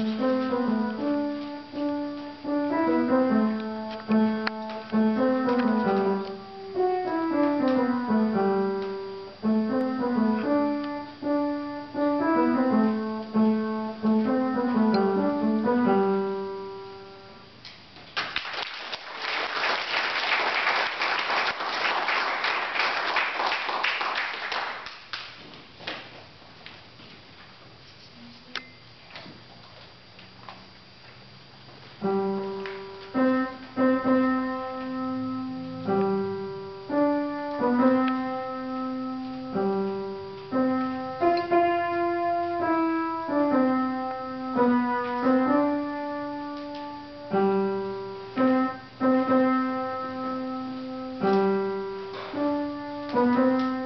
Música Música